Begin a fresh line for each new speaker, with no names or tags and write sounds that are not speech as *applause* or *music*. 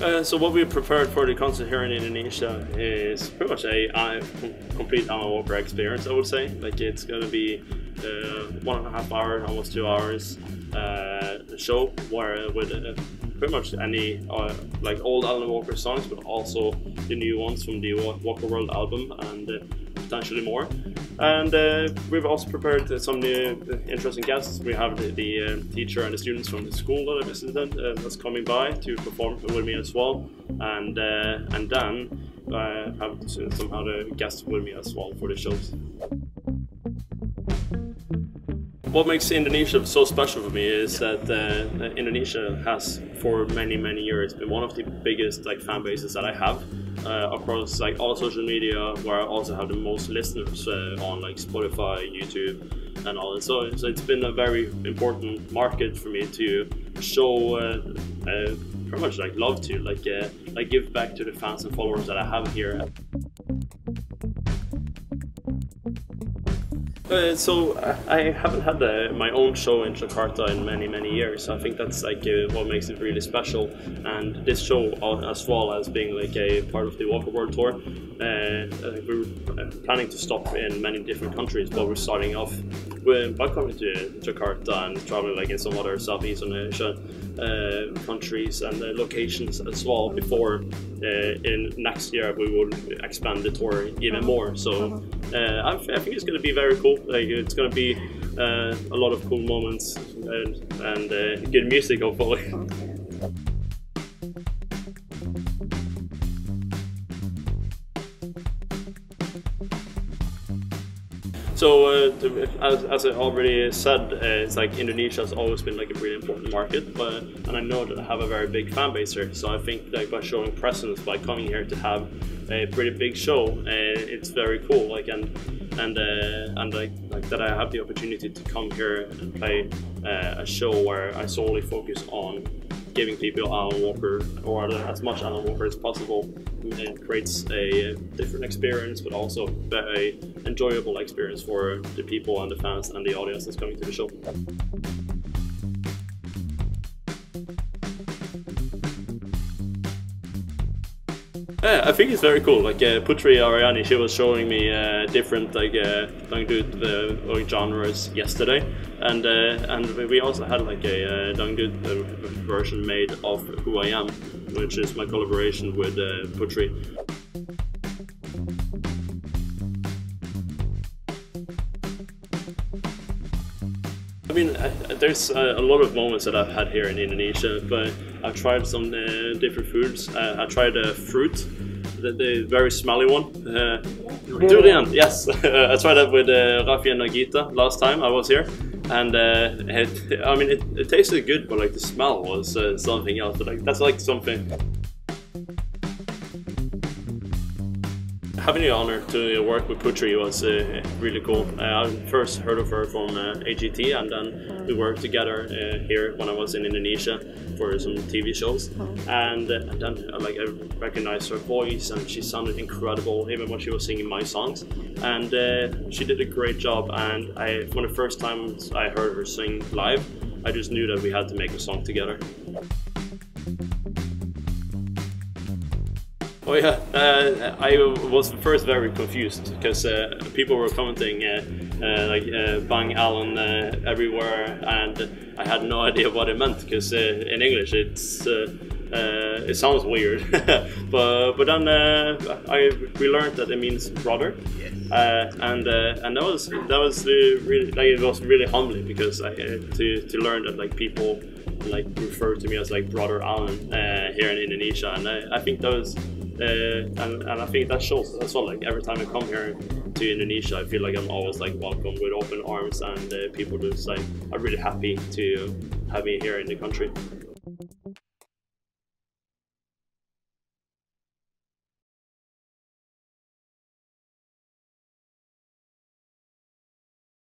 Uh, so what we prepared for the concert here in Indonesia is pretty much a complete Alan Walker experience. I would say, like it's going to be uh, one and a half hour, almost two hours uh, show where with uh, pretty much any uh, like old Alan Walker songs, but also the new ones from the Walker World album and potentially more. And uh, we've also prepared uh, some new uh, interesting guests. We have the, the uh, teacher and the students from the school that I visited uh, that's coming by to perform with me as well. And uh, and then I have some other guests with me as well for the shows. What makes Indonesia so special for me is that uh, Indonesia has, for many many years, been one of the biggest like fan bases that I have uh, across like all social media, where I also have the most listeners uh, on like Spotify, YouTube, and all that. So, so it's been a very important market for me to show uh, uh, pretty much like love to, like uh, like give back to the fans and followers that I have here. Uh, so I haven't had uh, my own show in Jakarta in many many years. I think that's like uh, what makes it really special. And this show, uh, as well as being like a part of the Walker World Tour, uh, we're uh, planning to stop in many different countries. But we're starting off with, by coming to Jakarta and traveling like in some other Southeast Asia countries and locations as well. Before in next year we will expand the tour even more. So I, I think it's going to be very cool. Like it's gonna be uh, a lot of cool moments and, and uh, good music, hopefully. So, uh, as, as, I already said, uh, it's like Indonesia has always been like a really important market, but and I know that I have a very big fan base here. So I think like by showing presence, by coming here to have a pretty big show, uh, it's very cool. Like and and uh, and like, like that I have the opportunity to come here and play uh, a show where I solely focus on giving people Alan Walker or as much Alan Walker as possible. It creates a different experience, but also a enjoyable experience for the people and the fans and the audience that's coming to the show. Yeah, I think it's very cool. Like uh, Putri Ariani, she was showing me uh, different like uh, dangdut uh, genres yesterday, and uh, and we also had like a uh, dangdut version made of Who I Am, which is my collaboration with uh, Putri. I mean, there's a lot of moments that I've had here in Indonesia, but I've tried some uh, different foods. Uh, I tried a fruit, the, the, very smelly one. Uh, durian, yes. *laughs* I tried that with uh, Raffi and Nagita last time I was here. And uh, it, I mean, it, it, tasted good, but like the smell was uh, something else. But like that's like something having the honor to work with Putri was uh, really cool. Uh, I first heard of her from uh, AGT, and then we worked together uh, here when I was in Indonesia for some TV shows. And, uh, and then uh, like I recognized her voice, and she sounded incredible, even when she was singing my songs. And she did a great job. And I, when the first time I heard her sing live, I just knew that we had to make a song together. Oh yeah, uh, I was first very confused because uh, people were commenting uh, uh like uh, "Bang Alan" uh, everywhere, and I had no idea what it meant because in English it's it sounds weird. *laughs* but but then I we learned that it means brother, and and that was that was really like it was really humbling because I, to to learn that like people like refer to me as like brother Alan here in Indonesia, and I, I think that was and, and I think that shows as well. Like every time I come here to Indonesia, I feel like I'm always like welcome with open arms, and uh, people just like are really happy to have me here in the country.